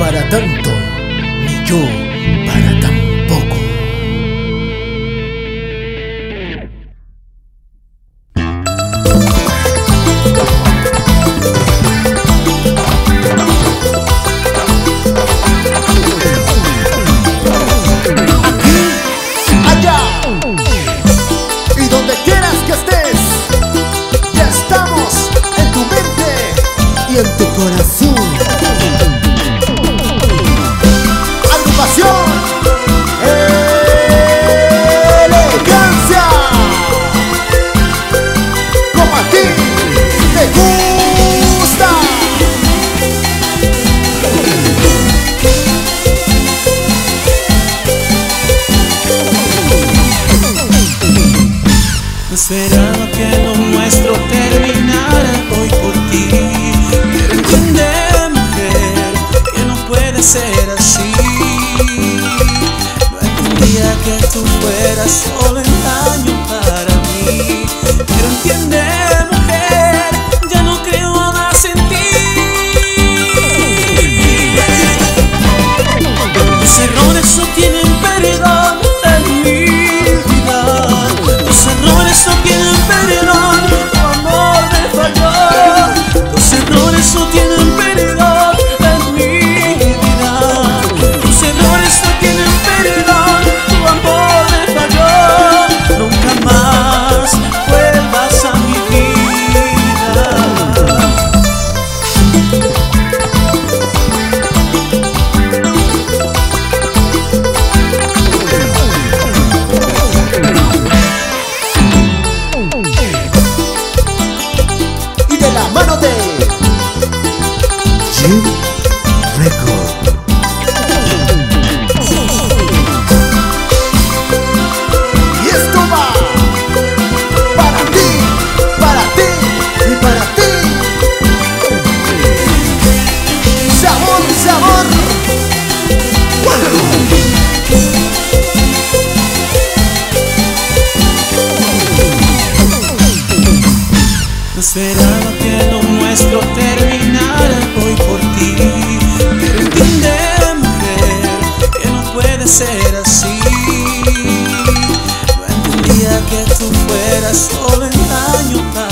para tanto, ni yo para tanto. No esperaba que lo nuestro terminara hoy por ti. Pero entender, mujer, que no puede ser así. No entendía que tú fueras sola. no quiero nuestro terminar hoy por ti. Pero entiende, mujer, que no puede ser así. No entendía que tú fueras solo engaño para